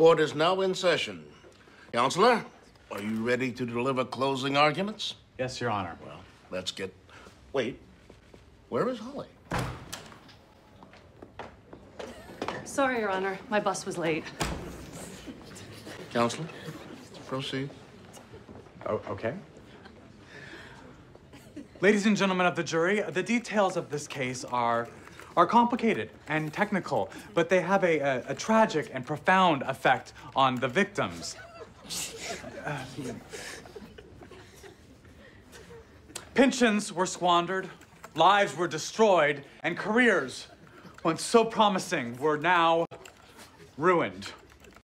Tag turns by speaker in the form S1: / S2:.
S1: Court is now in session. Counselor, are you ready to deliver closing arguments?
S2: Yes, Your Honor.
S1: Well, let's get. Wait, where is Holly?
S3: Sorry, Your Honor. My bus was late.
S1: Counselor, proceed.
S2: Oh, okay. Ladies and gentlemen of the jury, the details of this case are are complicated and technical, but they have a, a, a tragic and profound effect on the victims. Uh, pensions were squandered, lives were destroyed, and careers, once so promising, were now ruined.